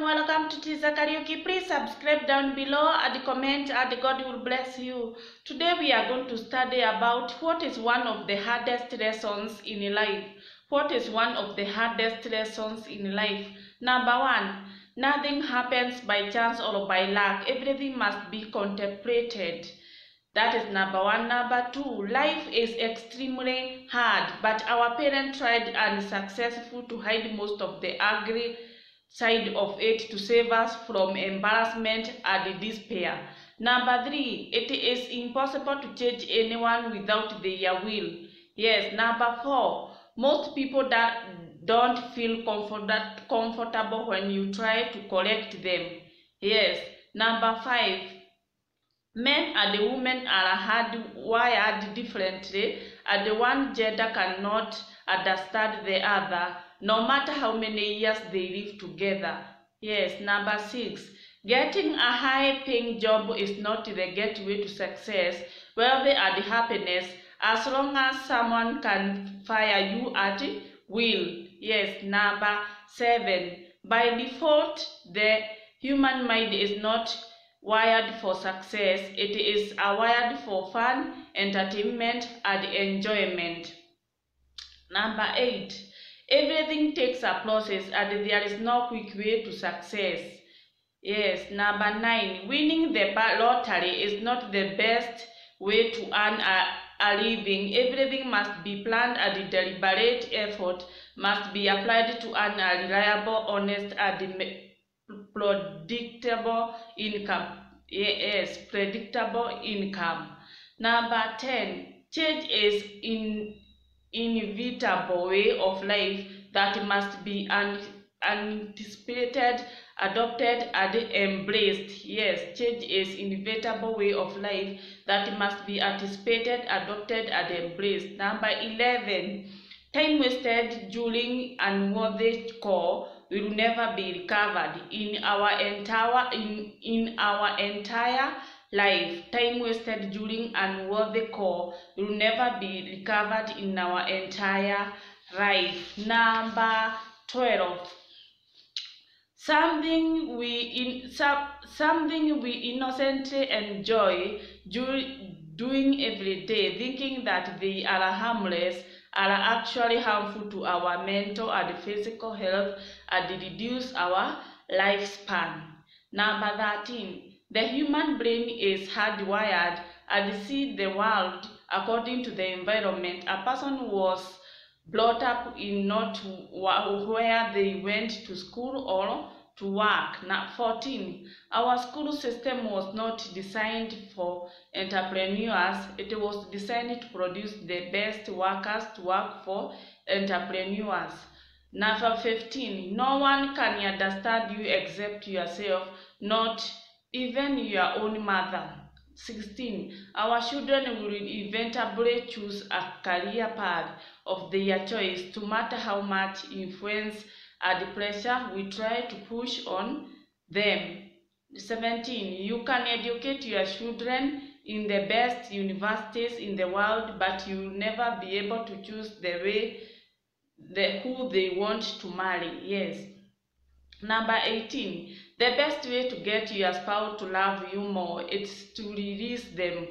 Welcome, to Trizah Kariuki. Please subscribe down below and comment and God will bless you. Today we are going to study about what is one of the hardest lessons in life. What is one of the hardest lessons in life? Number one, nothing happens by chance or by luck. Everything must be contemplated. That is number one. Number two, life is extremely hard, but our parents tried and successful to hide most of the ugly side of it to save us from embarrassment and despair. Number three, it is impossible to change anyone without their will. Yes. Number four, most people that don't feel comfort comfortable when you try to correct them. Yes. Number five, men and women are hardwired differently, and one gender cannot understand the other no matter how many years they live together. Yes, number six, getting a high paying job is not the gateway to success, wealth and happiness as long as someone can fire you at will. Yes, number seven, by default, the human mind is not wired for success. It is wired for fun, entertainment, and enjoyment. Number eight, Everything takes a process and there is no quick way to success. Yes, number nine, winning the lottery is not the best way to earn a, a living. Everything must be planned and deliberate effort must be applied to earn a reliable, honest, and predictable income. Yes, predictable income. Number 10, change is in inevitable way of life that must be anticipated, adopted, and embraced. Yes, change is inevitable way of life that must be anticipated, adopted, and embraced. Number 11. Time wasted during unworthy call will never be recovered in our entire in, in our entire life, time wasted during unworthy call will never be recovered in our entire life. Number 12. Something we in some, something we innocently enjoy do, doing every day, thinking that they are harmless, are actually harmful to our mental and physical health and reduce our lifespan. Number 13. The human brain is hardwired and sees the world according to the environment. A person was brought up in not where they went to school or to work. Now, 14. Our school system was not designed for entrepreneurs. It was designed to produce the best workers to work for entrepreneurs. Number 15. No one can understand you except yourself, not even your own mother. 16. Our children will inevitably choose a career path of their choice, no matter how much influence and pressure we try to push on them. 17. You can educate your children in the best universities in the world, but you will never be able to choose the way the who they want to marry. Yes. Number 18. The best way to get your spouse to love you more is to release them,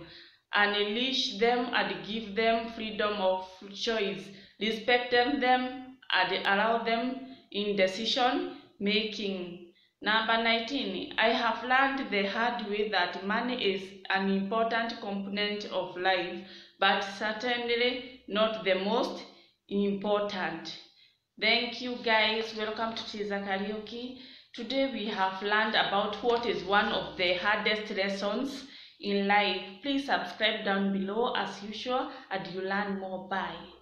unleash them, and give them freedom of choice. Respect them and allow them in decision making. Number 19. I have learned the hard way that money is an important component of life, but certainly not the most important. Thank you guys. Welcome to Tiza Karaoke. Today we have learned about what is one of the hardest lessons in life. Please subscribe down below as usual and you learn more. Bye.